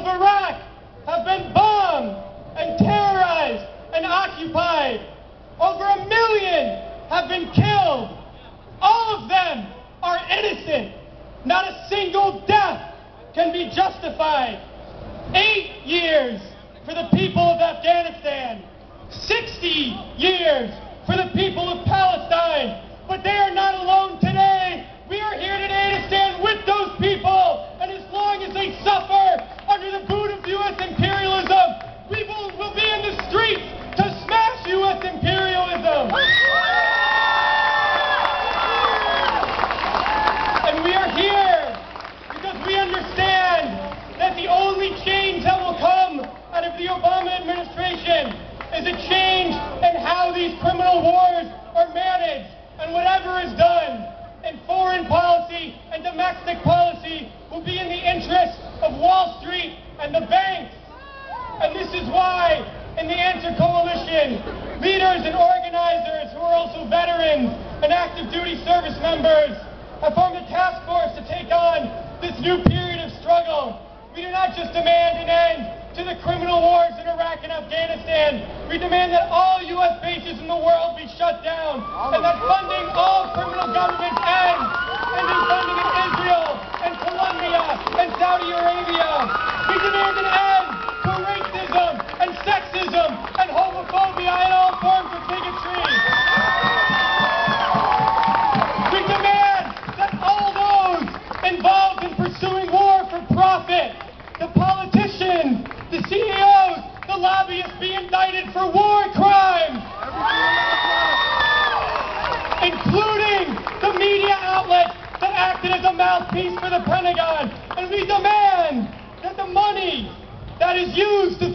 of Iraq have been bombed and terrorized and occupied. Over a million have been killed. All of them are innocent. Not a single death can be justified. Eight years for the people of Afghanistan. The only change that will come out of the Obama administration is a change in how these criminal wars are managed. And whatever is done in foreign policy and domestic policy will be in the interest of Wall Street and the banks. And this is why, in the ANSWER Coalition, leaders and organizers who are also veterans and active duty service members have formed a task force to take on this new period. We do not just demand an end to the criminal wars in Iraq and Afghanistan. We demand that all U.S. bases in the world be shut down and that funding all criminal governments ends, ending funding in Israel and Colombia and Saudi Arabia. We demand an end to racism and sexism and homophobia and all forms of bigotry. We demand that all those involved in pursuing war for profit, the politicians, the CEOs, the lobbyists be indicted for war crimes, including the media outlets that acted as a mouthpiece for the Pentagon. And we demand that the money that is used to